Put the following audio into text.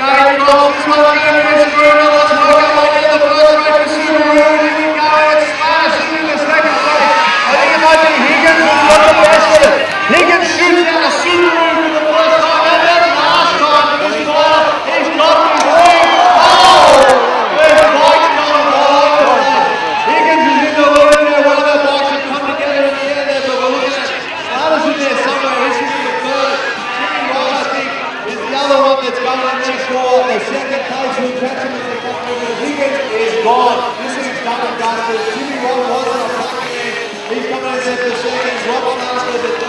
Guys, this one. Jimmy Rowan was on the back. He's coming in second. Rowan Astor